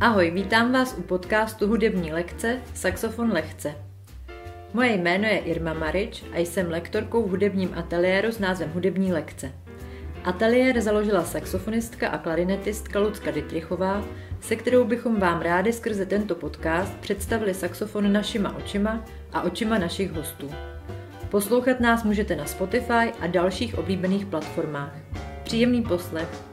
Ahoj, vítám vás u podcastu Hudební lekce Saxofon lehce. Moje jméno je Irma Marič a jsem lektorkou v hudebním ateliéru s názvem Hudební lekce. Ateliér založila saxofonistka a klarinetistka Lucka Dytrichová, se kterou bychom vám rádi skrze tento podcast představili saxofon našima očima a očima našich hostů. Poslouchat nás můžete na Spotify a dalších oblíbených platformách. Příjemný poslech.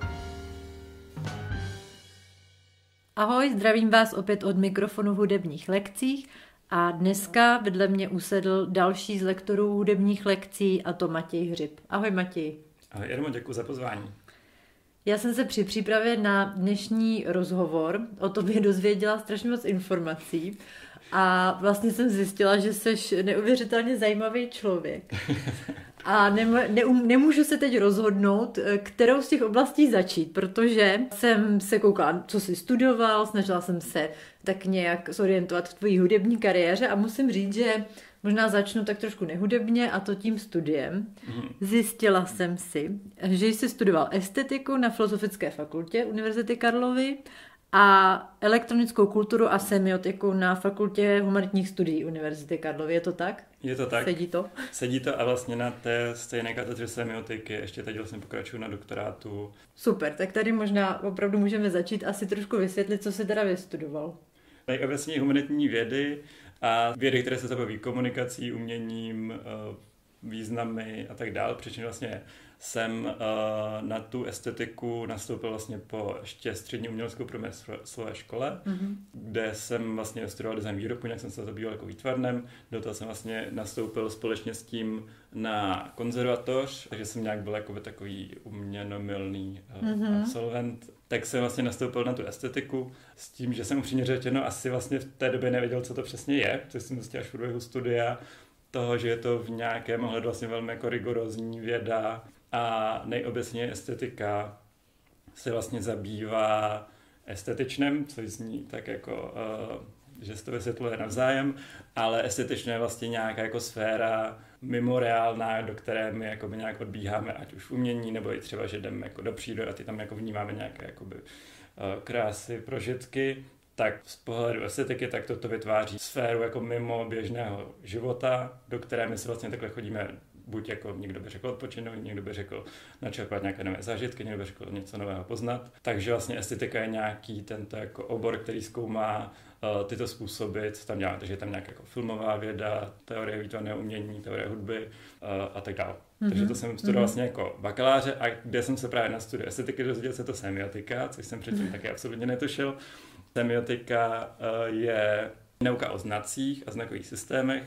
Ahoj, zdravím vás opět od mikrofonu v hudebních lekcích a dneska vedle mě usedl další z lektorů hudebních lekcí a to Matěj Hřib. Ahoj Matěj. Ahoj Jarmo, děkuji za pozvání. Já jsem se při přípravě na dnešní rozhovor o tobě dozvěděla strašně moc informací a vlastně jsem zjistila, že jsi neuvěřitelně zajímavý člověk. A ne, ne, nemůžu se teď rozhodnout, eh, kterou z těch oblastí začít, protože jsem se koukala, co jsi studoval, snažila jsem se tak nějak zorientovat v tvojí hudební kariéře a musím říct, že možná začnu tak trošku nehudebně a to tím studiem. Mhm. Zjistila jsem si, že jsi studoval estetiku na Filozofické fakultě Univerzity Karlovy a elektronickou kulturu a semiotiku na fakultě humanitních studií Univerzity Karlovy. Je to tak? Je to tak. Sedí to? Sedí to a vlastně na té stejné katedře semiotiky ještě teď vlastně pokračuju na doktorátu. Super, tak tady možná opravdu můžeme začít asi trošku vysvětlit, co jsi teda vystudoval. Nejobecně humanitní vědy a vědy, které se zabývají komunikací, uměním, eh, významy a tak dále, přičemž vlastně jsem uh, na tu estetiku nastoupil vlastně po ještě střední uměleckou průmyslové škole, mm-hmm. kde jsem vlastně studoval design výrobku, nějak jsem se zabýval jako výtvarnem, do toho jsem vlastně nastoupil společně s tím na konzervatoř, takže jsem nějak byl jako takový uměnomilný uh, mm-hmm. absolvent. Tak jsem vlastně nastoupil na tu estetiku s tím, že jsem upřímně řečeno asi vlastně v té době nevěděl, co to přesně je, což jsem zjistil až v průběhu studia, toho, že je to v nějakém ohledu vlastně velmi jako rigorózní věda, a nejobecně estetika se vlastně zabývá estetičnem, což zní tak jako, uh, že se to vysvětluje navzájem, ale estetičné je vlastně nějaká jako sféra mimoreálná, do které my jako nějak odbíháme, ať už v umění, nebo i třeba, že jdeme jako do přírody a ty tam jako vnímáme nějaké jakoby, uh, krásy, prožitky, tak z pohledu estetiky, tak toto vytváří sféru jako mimo běžného života, do které my si vlastně takhle chodíme buď jako někdo by řekl odpočinout, někdo by řekl načerpat nějaké nové zážitky, někdo by řekl něco nového poznat. Takže vlastně estetika je nějaký tento jako obor, který zkoumá uh, tyto způsoby, co tam dělá. Takže je tam nějaká jako filmová věda, teorie výtvarného umění, teorie hudby uh, a tak dále. Mm-hmm. Takže to jsem studoval mm-hmm. vlastně jako bakaláře a kde jsem se právě na studiu estetiky dozvěděl se to semiotika, což jsem předtím mm-hmm. taky absolutně netušil. Semiotika uh, je nauka o znacích a znakových systémech,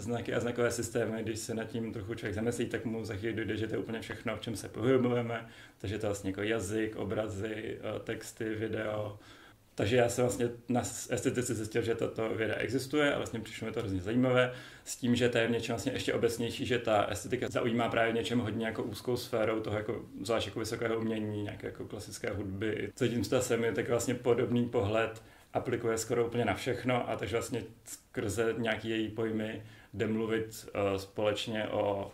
znaky a znakové systémy, když se nad tím trochu člověk zamyslí, tak mu za chvíli dojde, že to je úplně všechno, v čem se pohybujeme, takže to je vlastně jako jazyk, obrazy, eh, texty, video. Takže já jsem vlastně na estetice zjistil, že tato věda existuje a vlastně přišlo mi to hrozně zajímavé s tím, že to je v něčem vlastně ještě obecnější, že ta estetika zaujímá právě v něčem hodně jako úzkou sférou toho jako zvlášť jako vysokého umění, nějaké jako klasické hudby. Zatímco ta sem je tak vlastně podobný pohled aplikuje skoro úplně na všechno a takže vlastně skrze nějaký její pojmy jde mluvit uh, společně o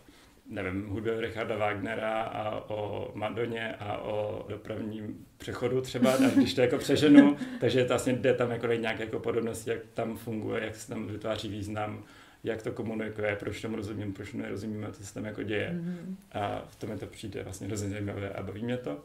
nevím, hudbě Richarda Wagnera a o Madoně a o dopravním přechodu třeba, a když to jako přeženu, takže to vlastně jde tam jako nějaké jako podobnosti, jak tam funguje, jak se tam vytváří význam, jak to komunikuje, proč tomu rozumím, proč nerozumíme, co se tam jako děje. Mm-hmm. A v tom mi to přijde vlastně hrozně zajímavé a baví mě to.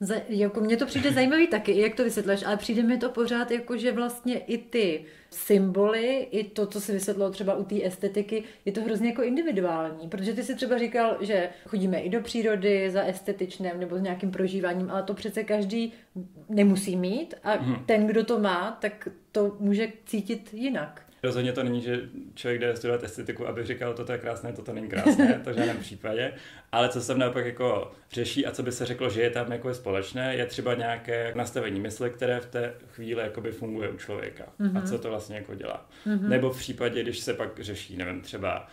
Za, jako mně to přijde zajímavý taky, jak to vysvětlíš, ale přijde mi to pořád jako, že vlastně i ty symboly, i to, co se vysvětlo třeba u té estetiky, je to hrozně jako individuální, protože ty si třeba říkal, že chodíme i do přírody za estetičném nebo s nějakým prožíváním, ale to přece každý nemusí mít a hmm. ten, kdo to má, tak to může cítit jinak. Rozhodně to není, že člověk jde studovat estetiku, aby říkal, toto je krásné, toto není krásné, to v žádném případě. Ale co se tam naopak jako řeší a co by se řeklo, že je tam jako je společné, je třeba nějaké nastavení mysli, které v té chvíli jakoby funguje u člověka. Mm-hmm. A mhm. co to vlastně jako dělá. Mm-hmm. Nebo v případě, když se pak řeší, nevím, třeba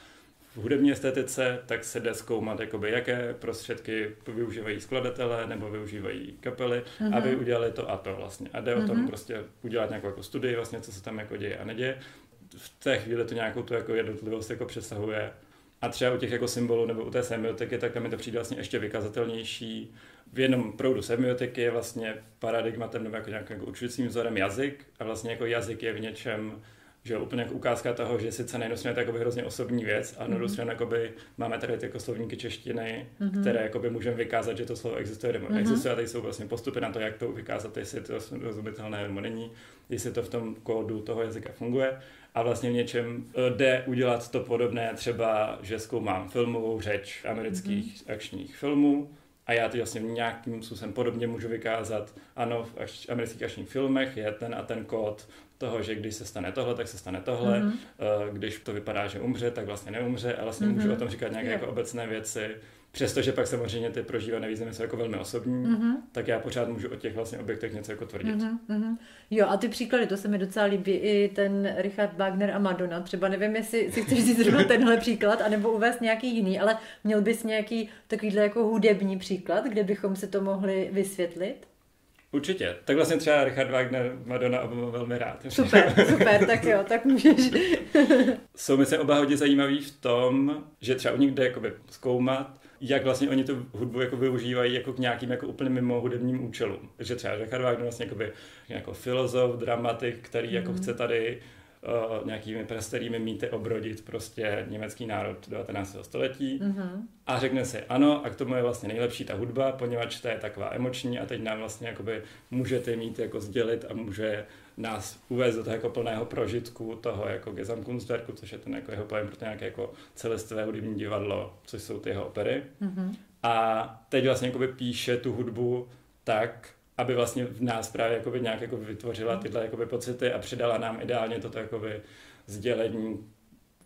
v hudební estetice, tak se jde zkoumat, jakoby, jaké prostředky využívají skladatelé nebo využívají kapely, mm-hmm. aby udělali to a to vlastně. A jde mm-hmm. o tom mhm. prostě udělat nějakou jako studii, vlastně, co se tam jako děje a neděje v té chvíli to nějakou tu jako jednotlivost jako přesahuje A třeba u těch jako symbolů nebo u té semiotiky, tak tam mi to přijde vlastně ještě vykazatelnější. V jednom proudu semiotiky je vlastně paradigmatem nebo jako nějakým jako učujícím vzorem jazyk a vlastně jako jazyk je v něčem že úplně jako ukázka toho, že sice na jednu stranu je to hrozně osobní věc, a na druhou mm-hmm. stranu jakoby, máme tady ty jako slovníky češtiny, mm-hmm. které jakoby můžeme vykázat, že to slovo existuje nebo mm-hmm. existuje a tady jsou vlastně postupy na to, jak to vykázat, jestli je to rozumitelné nebo není, jestli to v tom kódu toho jazyka funguje a vlastně v něčem eh, jde udělat to podobné, třeba, že zkoumám filmovou řeč amerických mm-hmm. akčních filmů a já to vlastně nějakým způsobem podobně můžu vykázat. Ano, v amerických akčních filmech je ten a ten kód toho, že když se stane tohle, tak se stane tohle, mm-hmm. když to vypadá, že umře, tak vlastně neumře a vlastně mm-hmm. můžu o tom říkat nějaké jako obecné věci. Přestože pak samozřejmě ty prožívané významy jsou jako velmi osobní, mm-hmm. tak já pořád můžu o těch vlastně objektech něco jako tvrdit. Mm-hmm. Jo, a ty příklady, to se mi docela líbí, i ten Richard Wagner a Madonna. Třeba nevím, jestli si chceš říct zrovna tenhle příklad, anebo uvést nějaký jiný, ale měl bys nějaký takovýhle jako hudební příklad, kde bychom si to mohli vysvětlit? Určitě. Tak vlastně třeba Richard Wagner, Madonna oba velmi rád. Super, super, tak jo, tak můžeš. Jsou mi se oba hodně zajímaví v tom, že třeba u nich jde jakoby zkoumat, jak vlastně oni tu hudbu jako využívají jako k nějakým jako úplně mimo hudebním účelům. Takže třeba Richard Wagner vlastně jakoby, jako filozof, dramatik, který mm. jako mhm. chce tady uh, nějakými prastarými mýty obrodit prostě německý národ 19. století mm-hmm. a řekne si ano a k tomu je vlastně nejlepší ta hudba, poněvadž to je taková emoční a teď nám vlastně jakoby můžete mít jako sdělit a může nás uvést do toho jako plného prožitku toho jako Gesamtkunstwerku, což je ten jako jeho pojem pro nějaké jako celistvé hudební divadlo, což jsou ty jeho opery. Mm-hmm. A teď vlastně jakoby píše tu hudbu tak, aby vlastně v nás právě jakoby nějak jako vytvořila tyhle jakoby pocity a přidala nám ideálně toto jakoby sdělení,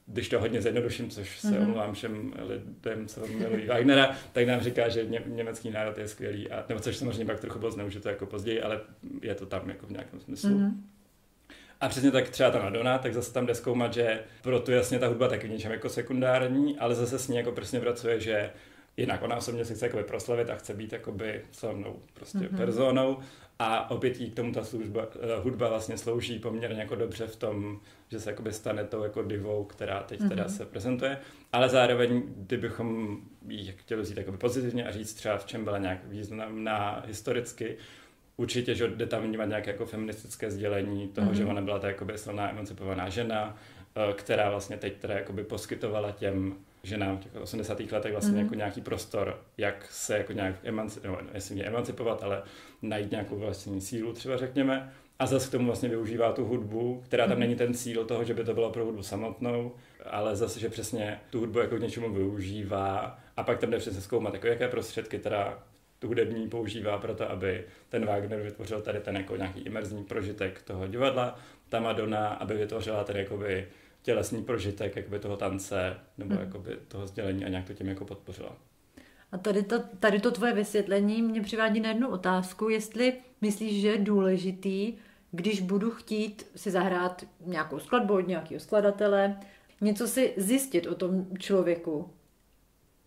když to hodně zjednoduším, což se mm-hmm. omlouvám všem lidem, co milují Wagnera, tak nám říká, že ně, německý národ je skvělý, a, nebo což samozřejmě pak trochu bylo zneužito jako později, ale je to tam jako v nějakém smyslu. Mm-hmm. A přesně tak třeba ta Madonna, tak zase tam jde zkoumat, že pro tu jasně ta hudba taky v něčem jako sekundární, ale zase s ní jako prostě pracuje, že jinak ona osobně si chce jakoby proslavit a chce být jakoby slavnou prostě mm-hmm. personou a opět jí k tomu ta služba, uh, hudba vlastně slouží poměrně jako dobře v tom, že se jakoby stane tou jako divou, která teď mm-hmm. teda mhm. se prezentuje, ale zároveň, kdybychom ji chtěli vzít jakoby pozitivně a říct třeba v čem byla nějak významná historicky, určitě, že jde tam vnímat nějaké jako feministické sdělení toho, mm-hmm. že ona byla ta jakoby silná emancipovaná žena, uh, která vlastně teď teda jakoby poskytovala těm ženám v těch 80. letech vlastně mm. jako nějaký prostor, jak se jako nějak emancipovat, no, jestli mě emancipovat, ale najít nějakou vlastní sílu třeba řekněme. A zase k tomu vlastně využívá tu hudbu, která tam mm. není ten cíl toho, že by to bylo pro hudbu samotnou, ale zase, že přesně tu hudbu jako k něčemu využívá a pak tam jde přesně zkoumat, jako jaké prostředky teda tu hudební používá pro to, aby ten Wagner vytvořil tady ten jako nějaký imerzní prožitek toho divadla, ta Madonna, aby vytvořila tady jakoby tělesný prožitek jakoby toho tance nebo hmm. jakoby toho sdělení a nějak to tím jako podpořila. A tady to, tady to tvoje vysvětlení mě přivádí na jednu otázku, jestli myslíš, že je důležitý, když budu chtít si zahrát nějakou skladbu od nějakého skladatele, něco si zjistit o tom člověku.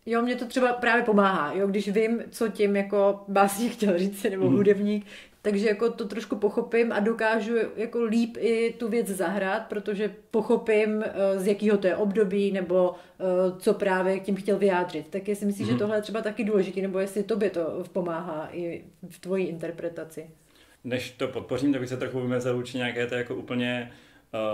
Jo, mě to třeba právě pomáhá, jo, když vím, co tím jako básník chtěl říct, nebo mm. hudebník, takže jako to trošku pochopím a dokážu jako líp i tu věc zahrát, protože pochopím, eh, z jakého to je období, nebo eh, co právě tím chtěl vyjádřit. Tak jestli myslíš, mm-hmm. že mhm. tohle je třeba taky důležité, nebo jestli tobě to pomáhá i v tvojí interpretaci? Než to podpořím, tak bych se trochu vymezil vůči nějaké to jako úplně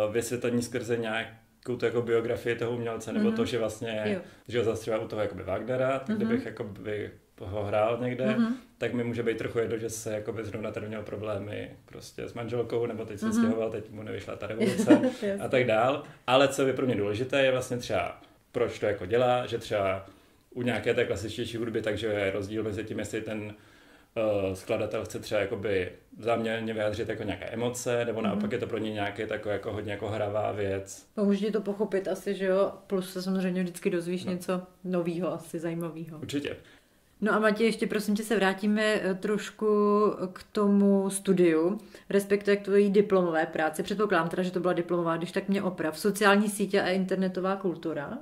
uh, vysvětlení skrze nějakou to jako biografii toho umělce, nebo mm-hmm. to, že vlastně, jo. že zase třeba u toho jakoby Wagnera, tak mm-hmm. kdybych jakoby ho hrál někde, mm-hmm. tak mi může být trochu jedno, že se jako by zrovna tady měl problémy prostě s manželkou, nebo teď se mm-hmm. stěhoval, teď mu nevyšla ta revoluce a tak dál. Ale co je pro mě důležité, je vlastně třeba, proč to jako dělá, že třeba u nějaké té klasičtější hudby, takže je rozdíl mezi tím, jestli ten skladatel chce třeba jakoby záměrně vyjádřit jako nějaké emoce, nebo naopak mm. je to pro ně nějaké takové jako hodně jako hravá věc. Pomůže to pochopit asi, že jo, plus se samozřejmě vždycky dozvíš no. něco nového, asi zajímavého. Určitě. No a Matěj, ještě prosím tě se vrátíme eh, trošku k tomu studiu, respektive k tvojí diplomové práci. Předpokládám teda, že to byla diplomová, když tak mě oprav. Sociální sítě a internetová kultura.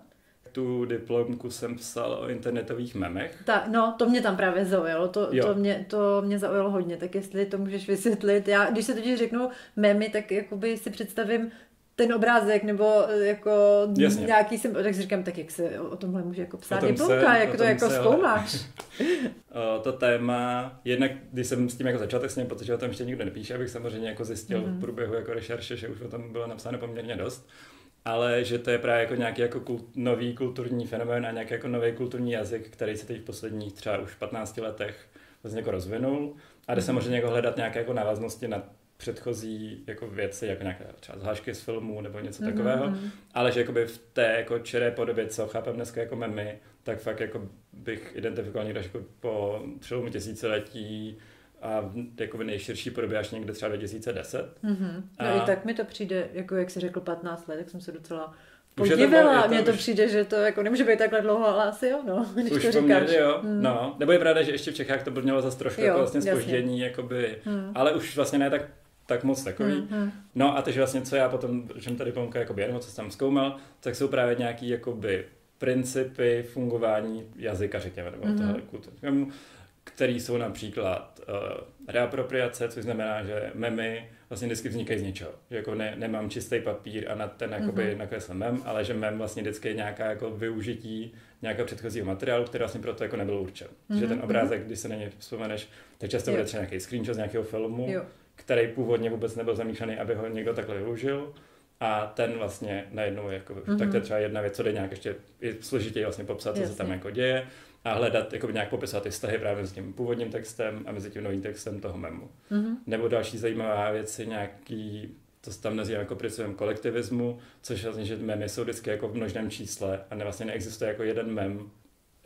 Tu diplomku jsem psal o internetových memech. Tak, no, to mě tam právě zaujalo, to, to, mě, to mě zaujalo hodně, tak jestli to můžeš vysvětlit. Já, když se totiž řeknu memy, tak jakoby si představím ten obrázek, nebo eh, jako Jasně. nějaký jsem, tak si říkám, tak jak se o tomhle může jako psát diplomka, jak to jako se, zkoumáš. To téma, jednak když jsem s tím jako začal, tak jsem měl pocit, že o tom ještě nikdo nepíše, abych samozřejmě jako zjistil Mhm. v průběhu jako rešerše, že už o tom bylo napsáno poměrně dost, ale že to je právě jako nějaký jako kult, nový kulturní fenomén a nějaký jako nový kulturní jazyk, který se teď v posledních třeba už 15 letech vlastně jako rozvinul a jde Mhm. samozřejmě jako hledat nějaké jako návaznosti na předchozí jako věci, jako nějaké třeba zhášky z filmů nebo něco Mhm, takového, mhm. ale že jakoby v té jako čiré podobě, co chápem dneska jako memy, tak fakt jako bych identifikoval někde až jako po přelomu tisíciletí a v jakoby nejširší podobě až někde třeba 2010. Mhm. No A- i tak mi to přijde, jako jak jsi řekl 15 let, tak jsem se docela Už je to podivila. po- je to Mně to už- přijde, že to jako nemůže být takhle dlouho, ale asi jo, no, když Už to říkáš. poměrně jo, Mm. no. Nebo je pravda, že ještě v Čechách to mělo zase trošku Jo, jako vlastně spoždění, jakoby, Mm. ale už vlastně ne tak, tak moc takový. Mm, mm. No a takže vlastně, co já potom, že tady pomka jakoby, jenom co jsem tam zkoumal, tak jsou právě nějaký jakoby principy fungování jazyka, řekněme, nebo Mhm. mm-hmm. kultury, který jsou například uh, reapropriace, což znamená, že memy vlastně vždycky vznikají z něčeho. Že jako ne, nemám čistý papír a na ten jakoby Mhm. mm-hmm. nakreslím mem, ale že mem vlastně vždycky je nějaká jako využití nějakého předchozího materiálu, který vlastně proto jako nebyl určen. Mm-hmm. Že ten Mhm, obrázek, když se na něj vzpomeneš, tak často Jo. bude třeba nějaký screenshot z nějakého filmu, Jo. který původně vůbec nebyl zamýšlený, aby ho někdo takhle využil. A ten vlastně najednou, jako, mm-hmm. tak to je třeba jedna věc, co jde nějak ještě složitěji vlastně popsat, co se Jasně. tam jako děje a hledat, jako nějak popisovat ty vztahy právě mezi tím původním textem a mezi tím novým textem toho memu. Mhm. Nebo další zajímavá věc je nějaký, to se tam nazývá jako principem kolektivismu, což vlastně, že memy jsou vždycky jako v množném čísle a ne, vlastně neexistuje jako jeden mem.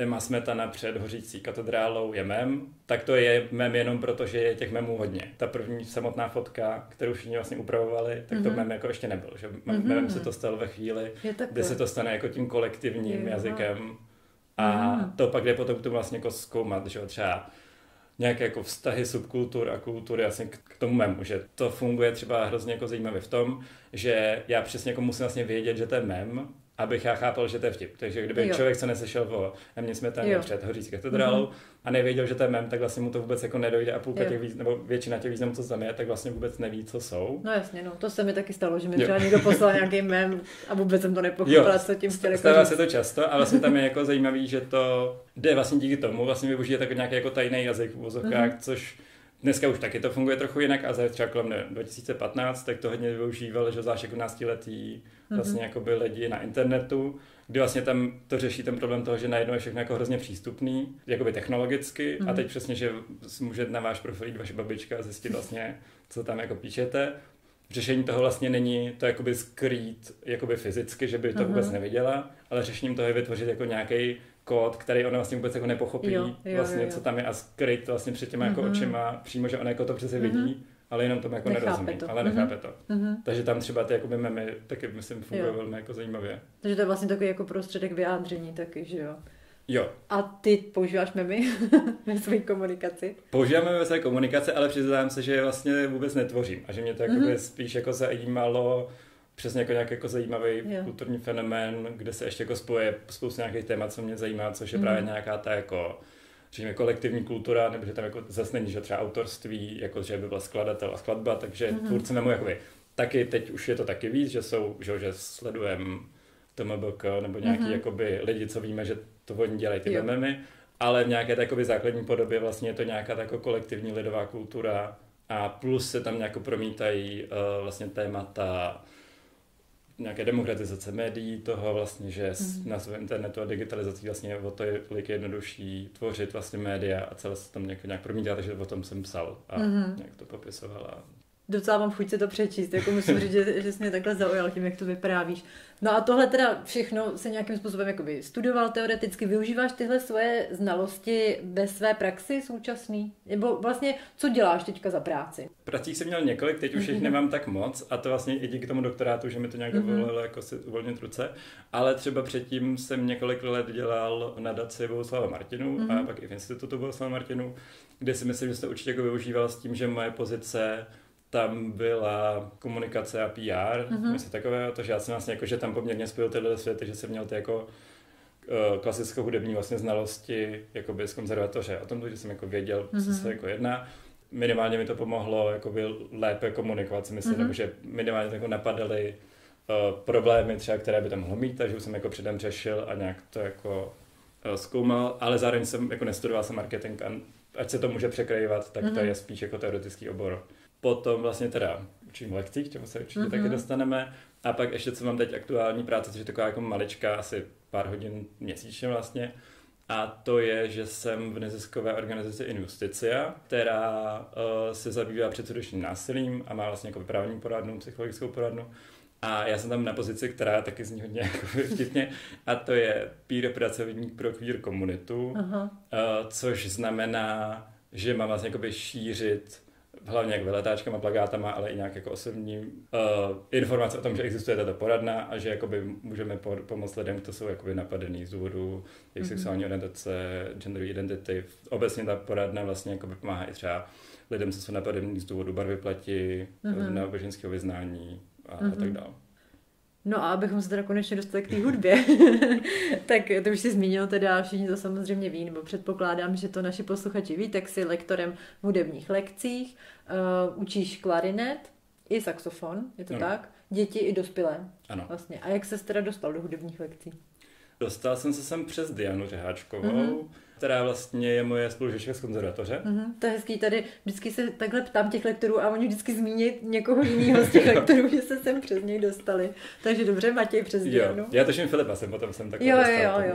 Emma Smetana před hořící katedrálou je mem, tak to je mem jenom proto, že je těch memů hodně. Ta první samotná fotka, kterou všichni vlastně upravovali, tak to Mhm. mem jako ještě nebyl. Že Mhm. mm-hmm. mem se to stalo ve chvíli, Je kde takhle. se to stane jako tím kolektivním Jo. jazykem. A to pak jde potom to vlastně jako zkoumat, že jo, třeba nějaké jako vztahy subkultur a kultury. Vlastně k, k tomu memu, že to funguje třeba hrozně jako zajímavě v tom, že já přesně jako musím vlastně vědět, že to je mem, abych já chápal, že to je vtip. Takže kdyby Jo. člověk, co neslyšel o Emě Smetaně Jo. před hořící katedrálou mm-hmm. a nevěděl, že to je mem, tak vlastně mu to vůbec jako nedojde a půlka Jo. těch výz, nebo většina těch významů, co tam je, tak vlastně vůbec neví, co jsou. No jasně, no, to se mi taky stalo, že mi třeba někdo poslal nějaký mem a vůbec jsem to nepochopila, co tím chtěl Stává se to často a vlastně tam je jako zajímavý, že to jde vlastně díky tomu, vlastně využije jako nějaký jako tajný jazyk v vozovkách, Mhm. což dneska už taky to funguje trochu jinak a za třeba kolem ne, 2015, tak to hodně využívali, že zvlášť jako náctiletí vlastně jako by lidi na internetu, kdy vlastně tam to řeší ten problém toho, že najednou je všechno jako hrozně přístupný, jakoby technologicky a Mhm. teď přesně, že může na váš profil jít vaše babička a zjistit vlastně, co tam jako píšete. Řešení toho vlastně není to jakoby skrýt jakoby fyzicky, že by to Mhm. vůbec neviděla, ale řešením toho je vytvořit jako nějaký kód, který ona vlastně vůbec jako nepochopí, Jo, jo, vlastně, jo, jo. co tam je a skryt vlastně před těma jako Mhm. očima, přímo, že ona jako to přece vidí, ale jenom tomu jako Nechápe nerozumí, to. ale Mhm. nechápe to. Mhm. Takže tam třeba ty jakoby memy taky myslím fungují velmi jako zajímavě. Takže to je vlastně takový jako prostředek vyjádření taky, že jo. Jo, A ty používáš memy ve své komunikaci? používáme ve své komunikaci, ale přiznám se, že je vlastně vůbec netvořím a že mě to jakoby Mhm. spíš jako zajímalo přesně jako nějaký jako zajímavý Jo. kulturní fenomén, kde se ještě jako spoje spoustu nějakých témat, co mě zajímá, což je Mhm. právě nějaká ta jako řekněme, kolektivní kultura, nebo že tam jako zase není, že třeba autorství, jako že by byl skladatel a skladba, takže Mhm. mm-hmm. tvůrce memu jakoby taky, teď už je to taky víc, že jsou, že, že sledujeme TMBK nebo nějaký Mhm. mm-hmm. jakoby lidi, co víme, že to oni dělají ty memy, ale v nějaké takové základní podobě vlastně je to nějaká tako kolektivní lidová kultura a plus se tam nějak promítají uh, vlastně témata nějaké demokratizace médií, toho vlastně, že s- Mhm. na svém internetu a digitalizací vlastně o to je tolik jednodušší tvořit vlastně média a celé se tam nějak, nějak promítá, takže o tom jsem psal a Mhm. nějak to popisoval. A... Docela mám chuť se to přečíst, jako musím říct, že, že jsi mě takhle zaujal tím, jak to vyprávíš. No a tohle teda všechno se nějakým způsobem jakoby studoval teoreticky, využíváš tyhle svoje znalosti ve své praxi současný? Nebo vlastně, co děláš teďka za práci? Pracích jsem měl několik, teď už jich Mhm. nemám tak moc a to vlastně i díky tomu doktorátu, že mi to nějak Mhm. dovolilo jako si uvolnit ruce, ale třeba předtím jsem několik let dělal v nadaci Bohuslava Martinu Mhm. a pak i v institutu Bohuslava Martinu, kde si myslím, že se určitě jako využíval s tím, že moje pozice tam byla komunikace a PR, Mhm. mm-hmm. něco takového, takže já jsem vlastně jako, že tam poměrně spojil tyhle světy, že jsem měl ty jako eh, klasickou hudební vlastně znalosti jakoby z konzervatoře o tom, že jsem jako věděl, co Mhm. se jako jedná. Minimálně mi to pomohlo jakoby lépe komunikovat, si myslím, Mhm. nebo že minimálně jako napadaly problémy třeba, které by tam mohlo mít, takže už jsem jako předem řešil a nějak to jako uh, zkoumal, ale zároveň jsem jako nestudoval jsem marketing a ať se to může překrývat, tak mm-hmm. to mhm. je spíš jako teoretický obor. Potom vlastně teda učím lekcí, k čemu se určitě mm-hmm. taky dostaneme. A pak ještě, co mám teď aktuální práce, což je taková jako maličká, asi pár hodin měsíčně vlastně. A to je, že jsem v neziskové organizaci Injusticia, která uh, se zabývá předsudečným násilím a má vlastně jako právní poradnu, psychologickou poradnu. A já jsem tam na pozici, která taky zní hodně jako vtipně, a to je peer pracovník pro queer komunitu, uh, což znamená, že mám vlastně šířit hlavně jak veletáčkama, plagátama, ale i nějak jako osobní uh, informace o tom, že existuje tato poradna a že jakoby můžeme po- pomoct lidem, kteří jsou jakoby napadený z důvodu jejich mm-hmm. sexuální orientace, genderové identity. Obecně ta poradna vlastně jakoby pomáhá i třeba lidem, co jsou napadení z důvodu barvy pleti, mm-hmm. náboženského vyznání a, mm-hmm. a tak mhm. dále. No a abychom se teda konečně dostali k té hudbě, tak to už si zmínil teda, všichni to samozřejmě ví, nebo předpokládám, že to naši posluchači ví, tak si lektorem v hudebních lekcích, uh, učíš klarinet i saxofon, je to ano. tak? Děti i dospělé. Ano. Vlastně. A jak se teda dostal do hudebních lekcí? Dostal jsem se sem přes Dianu Řeháčkovou, mm-hmm která vlastně je moje spolužečka z konzervatoře. Mm-hmm, to je hezký, tady vždycky se takhle ptám těch lektorů a oni vždycky zmíní někoho jiného z těch lektorů, že se sem přes něj dostali. Takže dobře, Matěj přes Dianu. Jo, já točím Filipa, jsem potom jsem takhle jo, dostal. Jo,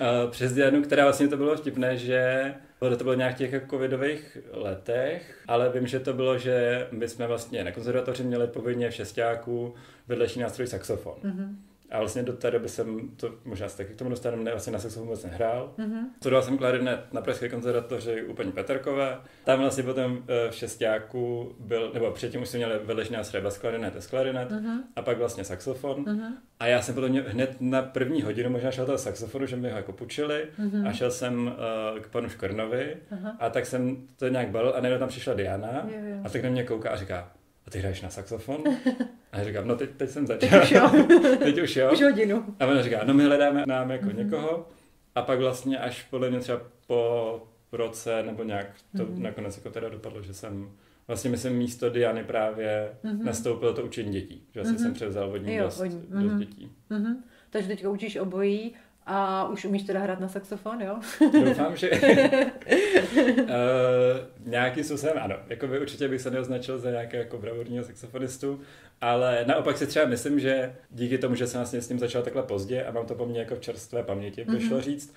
jo, přes Dianu, která vlastně to bylo vtipné, že to bylo nějak těch covidových letech, ale vím, že to bylo, že my jsme vlastně na konzervatoři měli povinně v šestáku vedlejší nástroj saxofon. Mm-hmm. A vlastně do té doby jsem, to možná se taky k tomu dostanu, ne, vlastně na saxofon vůbec nehrál. Mm-hmm. Studoval jsem klarinet na Pražské konzervatoři u paní Peterkové. Tam vlastně potom eh, v šestáku byl, nebo předtím už jsme měli vedlejší nástroj bas klarinet, s klarinet mm-hmm. a pak vlastně saxofon. Mm-hmm. A já jsem potom hned na první hodinu možná šel toho saxofonu, že mi ho jako půjčili mm-hmm. a šel jsem uh, k panu Škornovi uh-huh. a tak jsem to nějak balil a najednou tam přišla Diana jo, jo. a tak na mě kouká a říká, a ty hraješ na saxofon? A já říkám, no teď, teď jsem začal. Teď už jo. teď už jo. Už hodinu. A ona říká, no my hledáme nám jako mm-hmm. někoho. A pak vlastně až podle mě třeba po roce nebo nějak to mm-hmm. nakonec jako teda dopadlo, že jsem vlastně myslím místo Diany právě mm-hmm. nastoupil to učení dětí. Že vlastně mm-hmm. jsem převzal vodní dost, dost mm-hmm. dětí. Mm-hmm. Takže teďka učíš obojí a už umíš teda hrát na saxofon, jo? Doufám, že uh, nějakým způsobem ano. Jakoby určitě bych se neoznačil za nějakého jako bravurního saxofonistu, ale naopak si třeba myslím, že díky tomu, že jsem vlastně s tím začal takhle pozdě a mám to po mně jako v čerstvé paměti, by šlo mm-hmm. říct,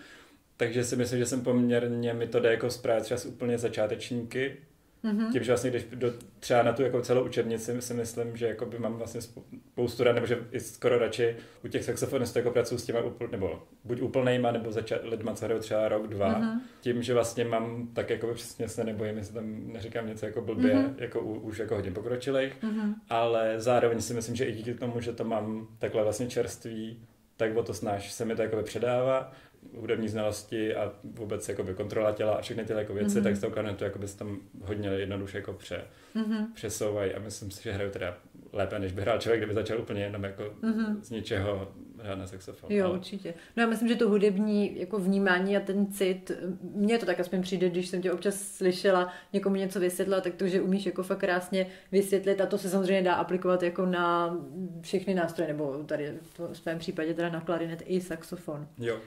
takže si myslím, že jsem poměrně, mi to jde jako zprávě třeba s úplně začátečníky, Mm-hmm. Tím, že vlastně když do, třeba na tu jako celou učebnici si myslím, že jako by mám vlastně spoustu rad, nebo že i skoro radši u těch saxofonistů jako pracuji s těma úpl, nebo buď úplnejma, nebo zača, lidma, co hrajou třeba rok, dva. Mm-hmm. Tím, že vlastně mám tak jako by přesně se nebojím, jestli tam neříkám něco jako blbě, mm-hmm. jako u, už jako hodně pokročilých, mm-hmm. ale zároveň si myslím, že i díky tomu, že to mám takhle vlastně čerství, tak o to snáš se mi to jako předává hudební znalosti a vůbec jakoby kontrola těla a všechny ty jako věci, mm-hmm. tak z toho klarinetu jakoby se tam hodně jednoduše jako pře, mm-hmm. přesouvají a myslím si, že hraju teda lépe, než by hrál člověk, kdyby začal úplně jenom jako mm-hmm. z ničeho hrát na saxofon. Jo, ale... určitě. No já myslím, že to hudební jako vnímání a ten cit, mně to tak aspoň přijde, když jsem tě občas slyšela někomu něco vysvětlila, tak to, že umíš jako fakt krásně vysvětlit a to se samozřejmě dá aplikovat jako na všechny nástroje, nebo tady v svém případě teda na klarinet i saxofon. Jo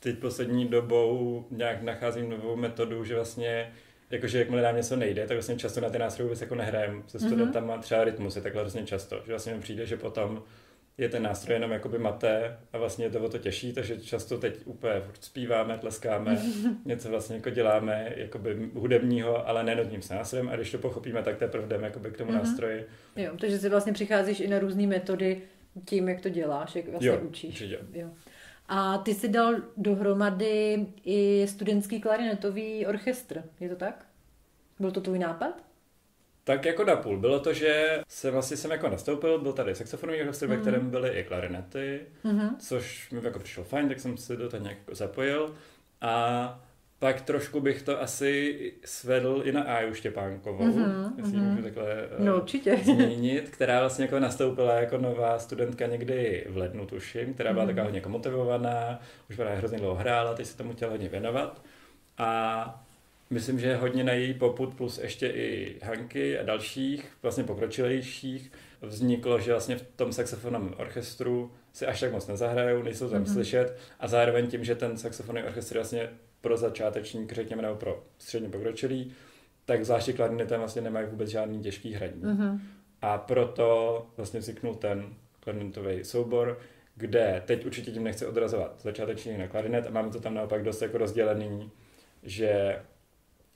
teď poslední dobou nějak nacházím novou metodu, že vlastně jakože jakmile nám něco nejde, tak vlastně často na ty nástroje vůbec jako nehrajem se studentama, mm-hmm. třeba rytmus je takhle hrozně často, že vlastně mi přijde, že potom je ten nástroj jenom jakoby maté a vlastně je to o to těžší, takže často teď úplně zpíváme, tleskáme, něco vlastně jako děláme jakoby hudebního, ale nenutním se nástrojem a když to pochopíme, tak teprve jdeme jakoby k tomu mm-hmm. nástroji. Jo, takže si vlastně přicházíš i na různé metody tím, jak to děláš, jak vlastně jo, učíš. Určitě. Jo. A ty si dal dohromady i studentský klarinetový orchestr, je to tak? Byl to tvůj nápad? Tak jako na půl. Bylo to, že jsem vlastně jsem jako nastoupil, byl tady saxofonový orchestr, mm. ve mhm. kterém byly i klarinety, mm-hmm. což mi jako přišlo fajn, tak jsem si do toho nějak zapojil. A pak trošku bych to asi svedl i na Aju Štěpánkovou, mm-hmm, jestli mm-hmm. můžu takhle eh, no, určitě. zmínit, která vlastně jako nastoupila jako nová studentka někdy v lednu, tuším, která byla mm-hmm. taková hodně motivovaná, už byla hrozně dlouho hrála, teď se tomu chtěla hodně věnovat. A myslím, že hodně na její poput plus ještě i Hanky a dalších, vlastně pokročilejších, vzniklo, že vlastně v tom saxofonovém orchestru si až tak moc nezahrajou, nejsou tam mm-hmm. slyšet a zároveň tím, že ten saxofonový orchestr vlastně pro začátečník, řekněme, nebo pro středně pokročilý, tak zvláště klarinety vlastně nemají vůbec žádný těžký hraní. Mm-hmm. A proto vlastně vzniknul ten klarinetový soubor, kde teď určitě tím nechci odrazovat začátečník na klarinet a máme to tam naopak dost jako rozdělený, že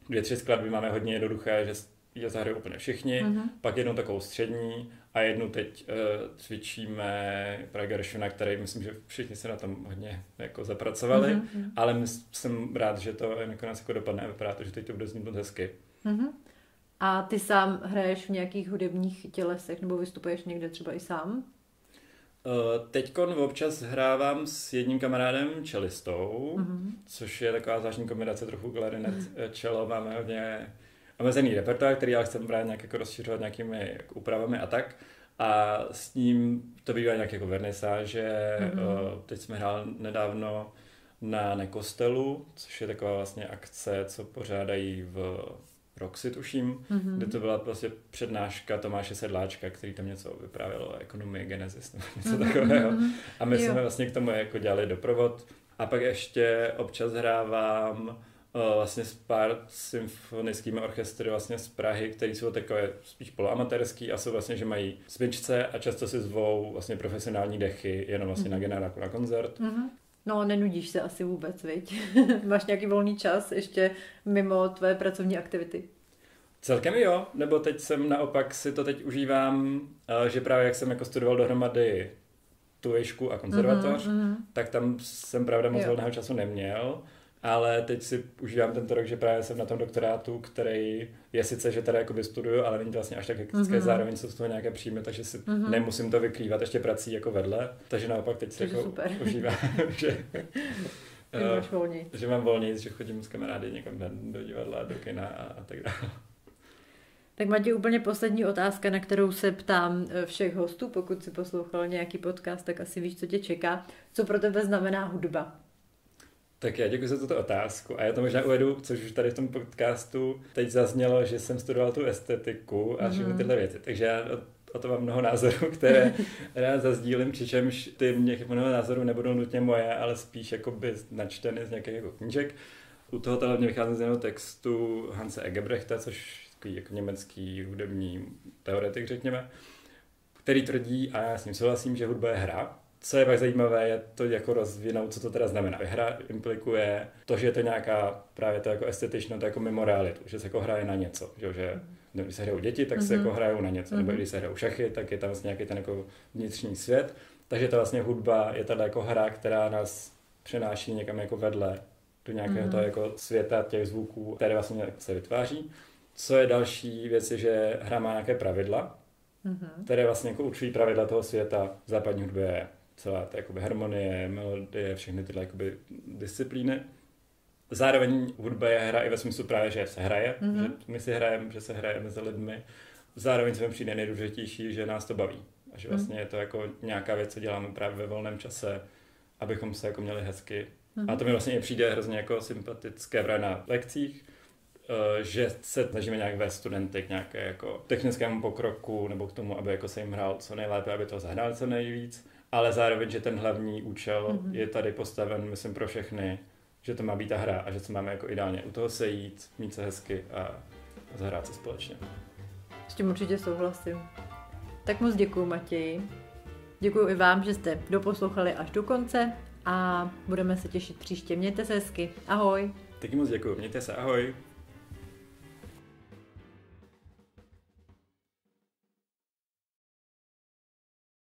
dvě, tři skladby máme hodně jednoduché, že je zahrají úplně všichni, mm-hmm. pak jednu takovou střední a jednu teď uh, cvičíme Pragershuna, který myslím, že všichni se na tom hodně jako zapracovali, mm-hmm. ale my, jsem rád, že to nakonec jako dopadne a vypadá to, že teď to bude znít hezky. Mm-hmm. A ty sám hraješ v nějakých hudebních tělesech nebo vystupuješ někde třeba i sám? Uh, teďkon občas hrávám s jedním kamarádem čelistou, mm-hmm. což je taková zvláštní kombinace trochu klarinet, mm-hmm. čelo, máme hodně omezený repertoár, který ale chceme právě nějak jako rozšiřovat nějakými jako úpravami a tak. A s ním to bývá nějak jako vernisáže. Mm-hmm. Teď jsme hráli nedávno na Nekostelu, což je taková vlastně akce, co pořádají v Roxy, tuším, mm-hmm. kde to byla prostě přednáška Tomáše Sedláčka, který tam něco vyprávěl o ekonomii Genesis nebo něco mm-hmm. takového. A my jo. jsme vlastně k tomu jako dělali doprovod. A pak ještě občas hrávám vlastně s pár symfonickými orchestry vlastně z Prahy, který jsou takové spíš poloamatérský a jsou vlastně, že mají smyčce a často si zvou vlastně profesionální dechy jenom vlastně mm-hmm. na mhm. generáku na koncert. Mm-hmm. No, nenudíš se asi vůbec, viď? Máš nějaký volný čas ještě mimo tvé pracovní aktivity? Celkem jo, nebo teď jsem naopak si to teď užívám, eh, že právě jak jsem jako studoval dohromady tu a konzervatoř, mm-hmm. tak tam jsem pravda moc volného času neměl ale teď si užívám tento rok, že právě jsem na tom doktorátu, který je sice, že tady jakoby studuju, ale není to vlastně až tak hektické, mm-hmm. zároveň jsou z toho nějaké příjmy, takže si mm-hmm. nemusím to vykrývat ještě prací jako vedle, takže naopak teď si jako super. užívám, že, uh, že mám volnějc, že chodím s kamarády někam do divadla, do kina a, a tak dále. Tak Mati, úplně poslední otázka, na kterou se ptám eh, všech hostů, pokud si poslouchal nějaký podcast, tak asi víš, co tě čeká. Co pro tebe znamená hudba? Tak já děkuji za tuto otázku a já to možná uvedu, což už tady v tom podcastu teď zaznělo, že jsem studoval tu estetiku a všechny mhm. tyhle věci. Takže já o to mám mnoho názorů, které rád zazdílím, přičemž ty mě mnoho názorů nebudou nutně moje, ale spíš jakoby načteny z nějakých jako knížek. U toho hlavně vycházím z jednoho textu Hanse Egebrechta, což takový jako německý hudební teoretik, řekněme, který tvrdí, a já s ním souhlasím, že hudba je hra, co je pak zajímavé, je to jako rozvinout, co to teda znamená. Hra implikuje to, že je to nějaká právě to jako estetično, to jako mimo realitu, že se jako hraje na něco, že, že když se hrajou děti, tak mm-hmm. se mhm. jako hrajou na něco, mm-hmm. nebo mhm. když se hrajou šachy, tak je tam vlastně nějaký ten jako vnitřní svět. Takže to vlastně hudba je tady jako hra, která nás přenáší někam jako vedle do nějakého mm-hmm. toho jako světa těch zvuků, které vlastně se vytváří. Co je další věc, je, že hra má nějaké pravidla, mm-hmm. které vlastně jako určují pravidla toho světa. V západní hudbě celá ta jakoby, harmonie, melodie, všechny tyhle jakoby, disciplíny. Zároveň hudba je hra i ve smyslu právě, že se hraje, mm-hmm. že my si hrajeme, že se hraje mezi lidmi. Zároveň se mi přijde nejdůležitější, že nás to baví. A že mhm. vlastně mm. je to jako nějaká věc, co děláme právě ve volném čase, abychom se jako měli hezky. Mm. A to mi vlastně přijde hrozně jako sympatické právě na lekcích, eh, že se snažíme nějak vést studenty k nějaké jako technickému pokroku nebo k tomu, aby jako se jim hrál co nejlépe, aby to zahrál co nejvíc ale zároveň, že ten hlavní účel mm-hmm. je tady postaven, myslím, pro všechny, že to má být ta hra a že se máme jako ideálně u toho sejít, mít se hezky a zahrát se společně. S tím určitě souhlasím. Tak moc děkuji Matěji. Děkuji i vám, že jste doposlouchali až do konce a budeme se těšit příště. Mějte se hezky. Ahoj. Taky moc děkuji. Mějte se. Ahoj.